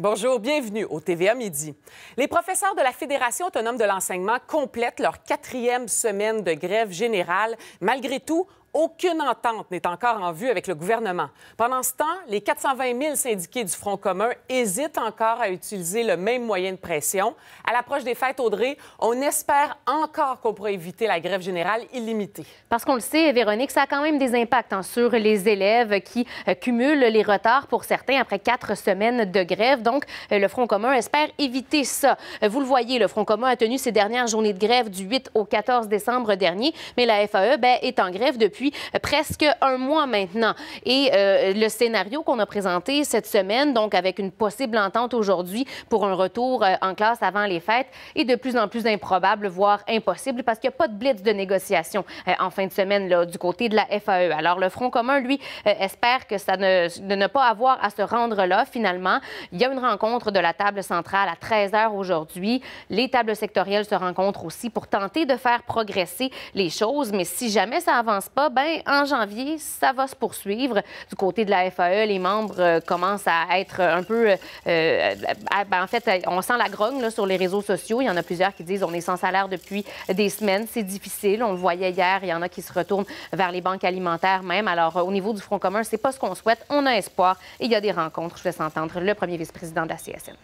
Bonjour, bienvenue au TVA Midi. Les professeurs de la Fédération autonome de l'enseignement complètent leur quatrième semaine de grève générale. Malgré tout, aucune entente n'est encore en vue avec le gouvernement. Pendant ce temps, les 420 000 syndiqués du Front commun hésitent encore à utiliser le même moyen de pression. À l'approche des fêtes, Audrey, on espère encore qu'on pourra éviter la grève générale illimitée. Parce qu'on le sait, Véronique, ça a quand même des impacts hein, sur les élèves qui euh, cumulent les retards pour certains après quatre semaines de grève. Donc, euh, le Front commun espère éviter ça. Euh, vous le voyez, le Front commun a tenu ses dernières journées de grève du 8 au 14 décembre dernier, mais la FAE ben, est en grève depuis presque un mois maintenant. Et euh, le scénario qu'on a présenté cette semaine, donc avec une possible entente aujourd'hui pour un retour euh, en classe avant les fêtes, est de plus en plus improbable, voire impossible, parce qu'il n'y a pas de blitz de négociation euh, en fin de semaine là, du côté de la FAE. Alors, le Front commun, lui, espère que ça ne, de ne pas avoir à se rendre là, finalement. Il y a une rencontre de la table centrale à 13 heures aujourd'hui. Les tables sectorielles se rencontrent aussi pour tenter de faire progresser les choses, mais si jamais ça avance pas, ben, en janvier, ça va se poursuivre. Du côté de la FAE, les membres euh, commencent à être un peu. Euh, euh, ben, en fait, on sent la grogne sur les réseaux sociaux. Il y en a plusieurs qui disent on est sans salaire depuis des semaines. C'est difficile. On le voyait hier. Il y en a qui se retournent vers les banques alimentaires même. Alors, au niveau du Front commun, c'est pas ce qu'on souhaite. On a espoir. Et il y a des rencontres. Je laisse entendre le premier vice-président de la CSN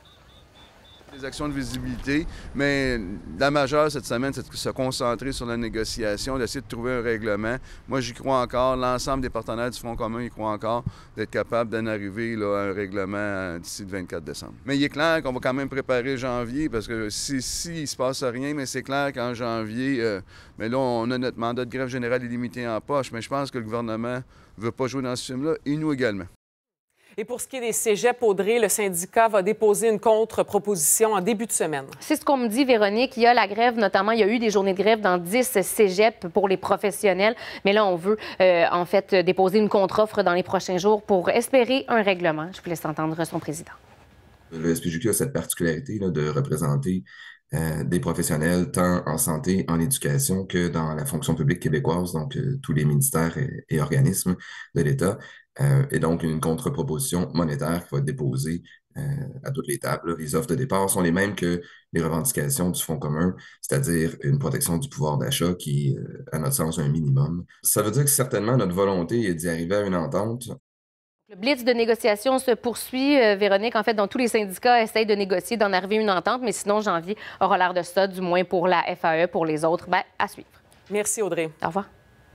des actions de visibilité, mais la majeure cette semaine, c'est de se concentrer sur la négociation, d'essayer de trouver un règlement. Moi, j'y crois encore. L'ensemble des partenaires du Front commun y croient encore d'être capable d'en arriver à un règlement d'ici le 24 décembre. Mais il est clair qu'on va quand même préparer janvier parce que si, si il se passe rien, mais c'est clair qu'en janvier, euh, mais là, on a notre mandat de grève générale illimité en poche, mais je pense que le gouvernement ne veut pas jouer dans ce film-là et nous également. Et pour ce qui est des cégeps, Audrey, le syndicat va déposer une contre-proposition en début de semaine. C'est ce qu'on me dit, Véronique. Il y a la grève, notamment, il y a eu des journées de grève dans 10 cégeps pour les professionnels. Mais là, on veut, euh, en fait, déposer une contre-offre dans les prochains jours pour espérer un règlement. Je vous laisse entendre son président. Le SPJQ a cette particularité de représenter euh, des professionnels tant en santé, en éducation que dans la fonction publique québécoise, donc euh, tous les ministères et organismes de l'État. Euh, et donc une contre-proposition monétaire qui va être déposée euh, à toutes les tables. Les offres de départ sont les mêmes que les revendications du Fonds commun, c'est-à-dire une protection du pouvoir d'achat qui, euh, à notre sens, un minimum. Ça veut dire que certainement notre volonté est d'y arriver à une entente. Le blitz de négociation se poursuit, Véronique. En fait, dans tous les syndicats essayent de négocier, d'en arriver à une entente, mais sinon, janvier aura l'air de ça, du moins pour la FAE, pour les autres. Ben, à suivre. Merci, Audrey. Au revoir.